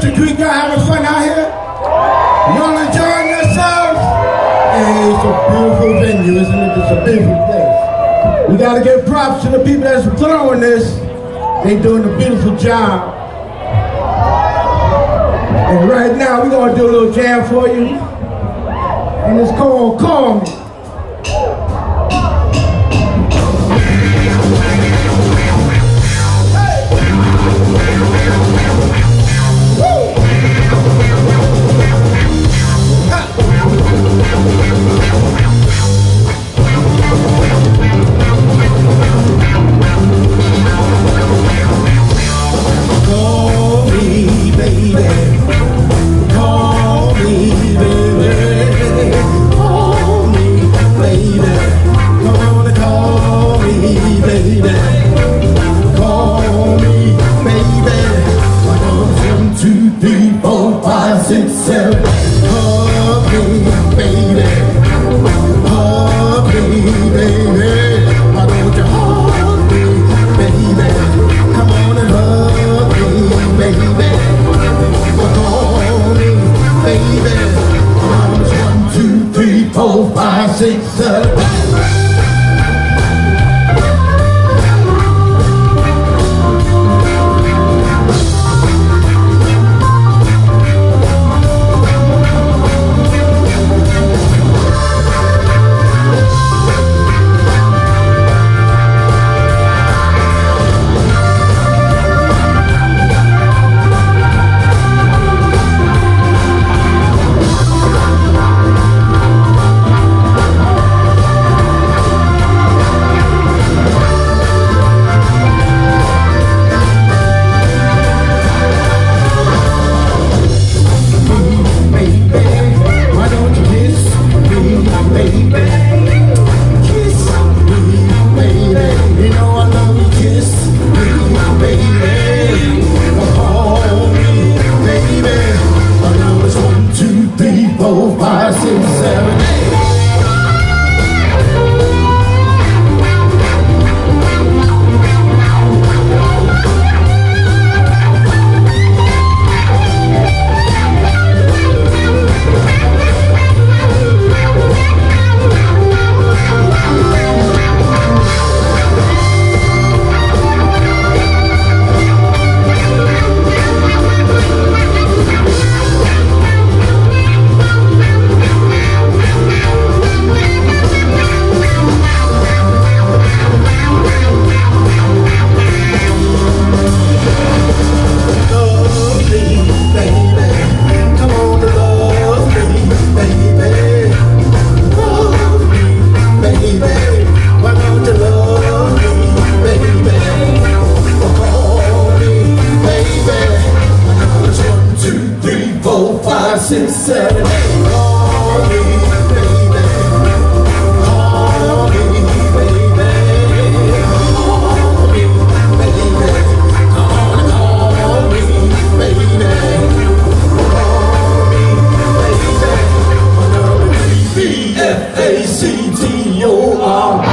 Country Creek, y'all having fun out here? Y'all enjoying yourselves? Hey, it's a beautiful venue, isn't it? It's a beautiful place. We gotta give props to the people that's throwing this. They doing a beautiful job. And right now, we're gonna do a little jam for you. And it's called Call Me. I say so. sincere. Call me, baby. Call me, baby. Call me, baby. Call, call me, baby. Call me, baby.